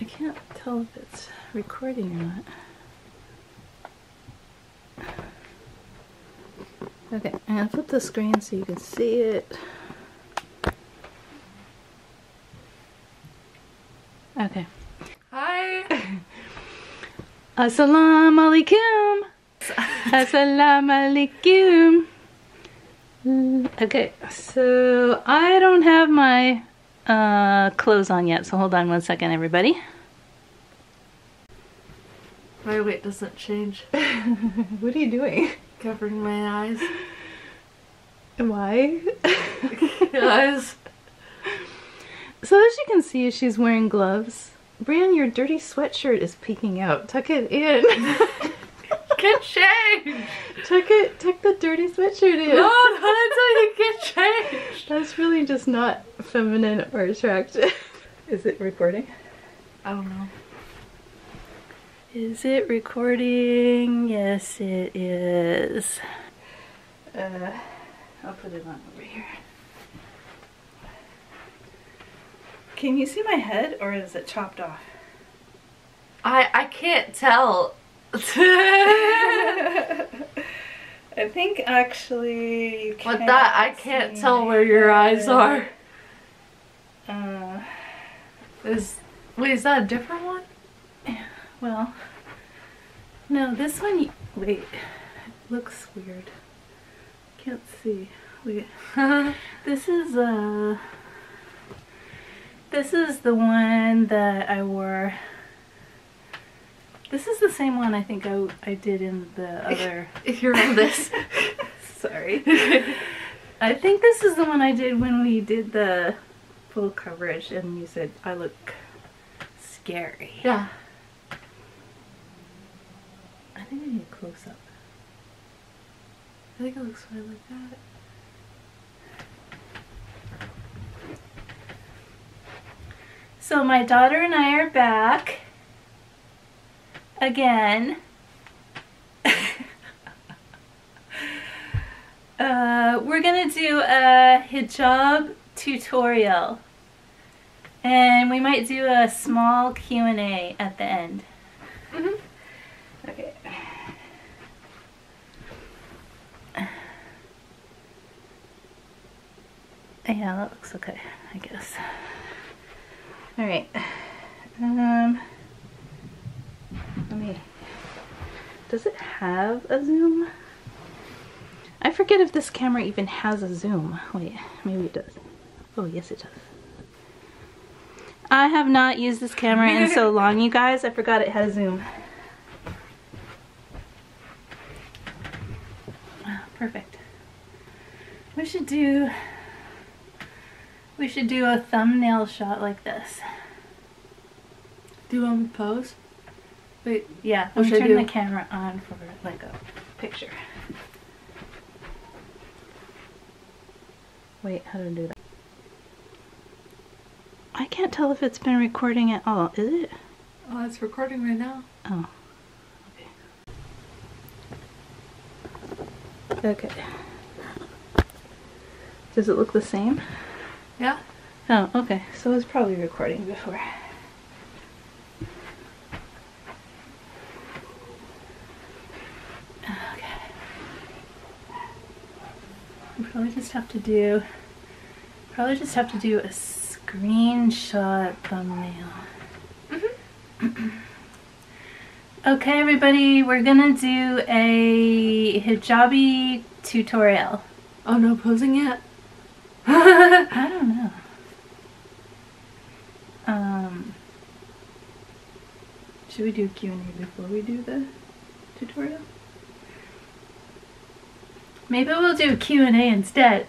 I can't tell if it's recording or not. Okay, I'm gonna flip the screen so you can see it. Okay. Hi. Assalamu alaikum. Assalamu alaikum. Okay, so I don't have my uh, clothes on yet, so hold on one second, everybody. My weight doesn't change. what are you doing? Covering my eyes. Why? eyes. So as you can see, she's wearing gloves. Brian, your dirty sweatshirt is peeking out. Tuck it in. Get changed. tuck it. Tuck the dirty sweatshirt in. No, not until you get changed. That's really just not feminine or attractive. Is it recording? I don't know. Is it recording? Yes, it is. Uh, I'll put it on over here. Can you see my head or is it chopped off? I I can't tell. I think actually. you With that, I can't tell where your eyes are. Uh, Is wait, is that a different one? well, no, this one. Wait, it looks weird. Can't see. Wait. This is uh This is the one that I wore. This is the same one I think I, I did in the other. If You're on this. Sorry. I think this is the one I did when we did the full coverage and you said I look scary. yeah. I think I need a close up. I think it looks fine like that. So my daughter and I are back again. uh, we're gonna do a hijab tutorial, and we might do a small Q and A at the end. Mhm. Okay. Yeah, that looks okay, I guess. All right. Um, let me. Does it have a zoom? I forget if this camera even has a zoom. Wait, maybe it does. Oh, yes, it does. I have not used this camera in so long, you guys. I forgot it had a zoom. Ah, Perfect. We should do. We should do a thumbnail shot like this. Do you want me to pose? Wait. Yeah, I'm turning the camera on for like a picture. Wait, how do I do that? I can't tell if it's been recording at all. Is it? Oh, it's recording right now. Oh. Okay. Okay. Does it look the same? Yeah. Oh, okay. So it was probably recording before. Probably just have to do. Probably just have to do a screenshot thumbnail. okay, everybody, we're gonna do a hijabi tutorial. Oh, no posing yet. I don't know. Um, should we do Q and A before we do the tutorial? Maybe we'll do Q and A instead.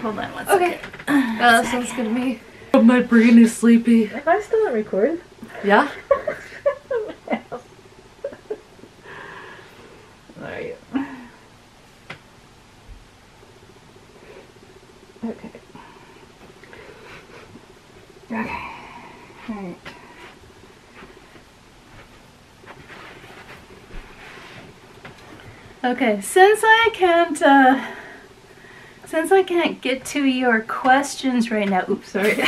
Hold on one second. Okay. Yeah, that sounds good to me. My brain is sleepy. If I still not record. Yeah? Alright. Okay. Okay. Alright. Okay, since I can't, uh, since I can't get to your questions right now, oops, sorry.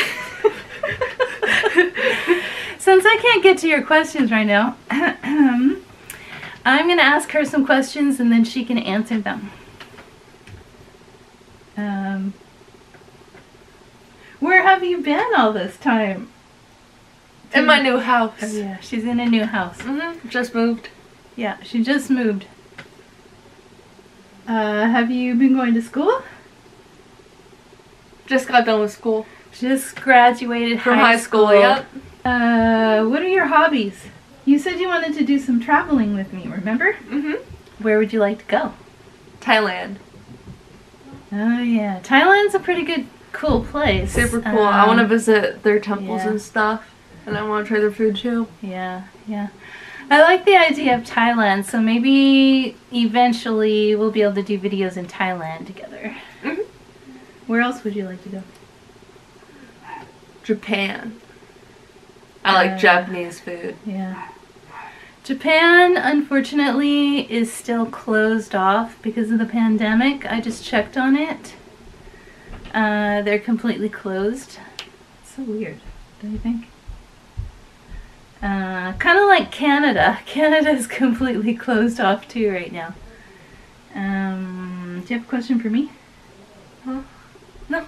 since I can't get to your questions right now, I'm going to ask her some questions and then she can answer them. Um, where have you been all this time? In my new house. Oh yeah, she's in a new house. Mm-hmm. Just moved. Yeah, she just moved. Uh, have you been going to school? Just got done with school. Just graduated From high, high school, yep. Uh, what are your hobbies? You said you wanted to do some traveling with me, remember? Mm-hmm. Where would you like to go? Thailand. Oh yeah, Thailand's a pretty good, cool place. Super cool. I want to Um, visit their temples yeah. and stuff. And I want to try their food too. Yeah, yeah. I like the idea of Thailand, so maybe eventually we'll be able to do videos in Thailand together. Mhm. Where else would you like to go? Japan. I like Uh, Japanese food. Yeah. Japan, unfortunately, is still closed off because of the pandemic. I just checked on it. Uh, they're completely closed. so weird, don't you think? Uh, kind of like Canada. Canada is completely closed off too right now. Um, do you have a question for me? Huh? No.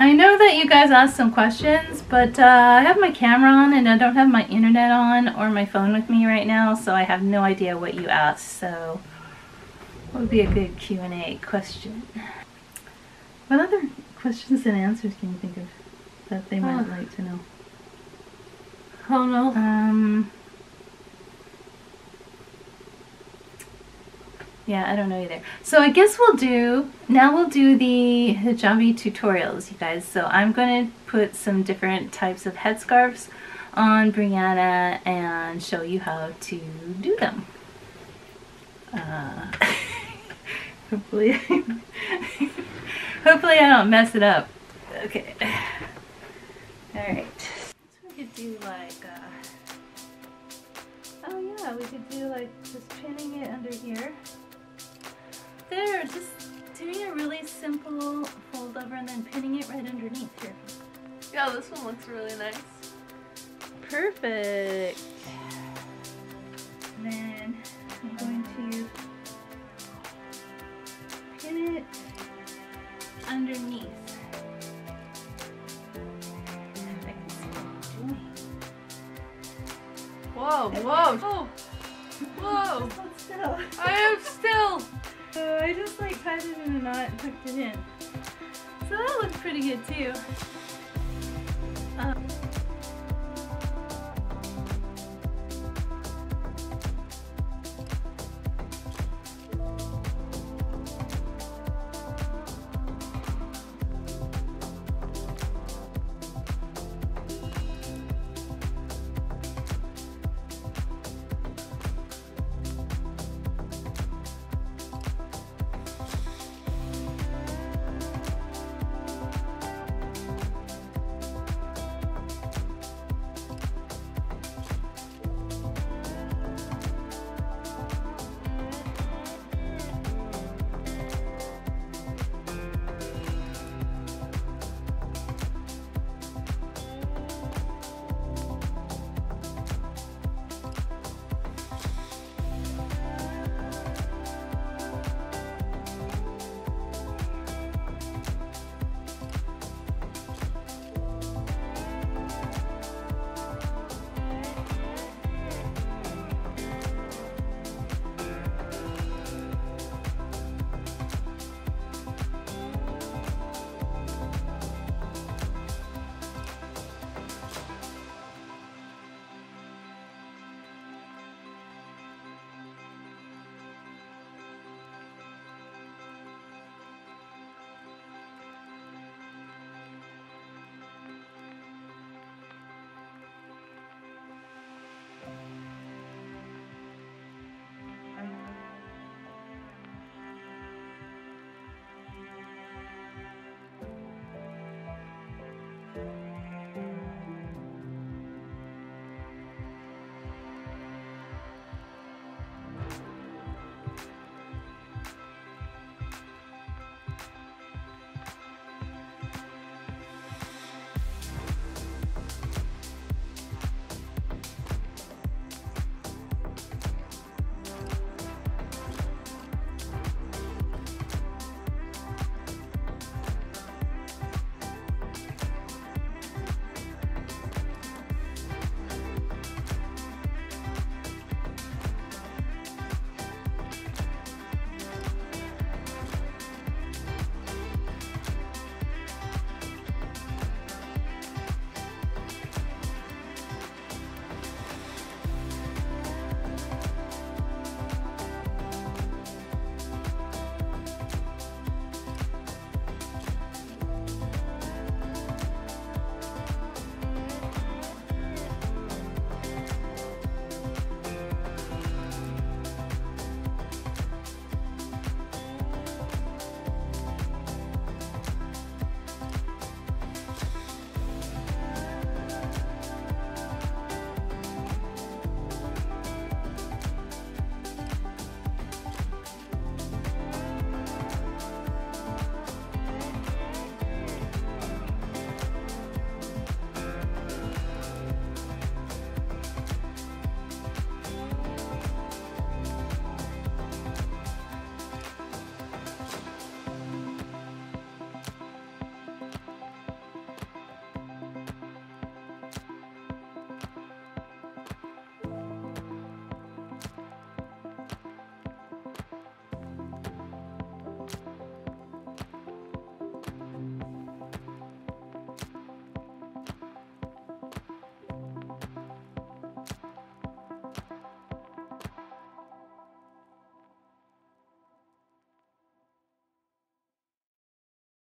I know that you guys asked some questions, but uh, I have my camera on and I don't have my internet on or my phone with me right now, so I have no idea what you asked. So, what would be a good Q and A question? What other questions and answers can you think of that they might like to know? Oh no. Um. Yeah, I don't know either. So I guess we'll do, now we'll do the hijabi tutorials, you guys. So I'm going to put some different types of headscarves on Brianna and show you how to do them. Uh, hopefully, hopefully I don't mess it up. Okay. Alright. So we could do like, uh, oh yeah, we could do like just pinning it under here. There, just doing a really simple fold over and then pinning it right underneath here. Yeah, this one looks really nice. Perfect. And then Whoa, oh. whoa, whoa, whoa. Hold still. I am still. So I just like tied it in a knot and tucked it in. So that looks pretty good too.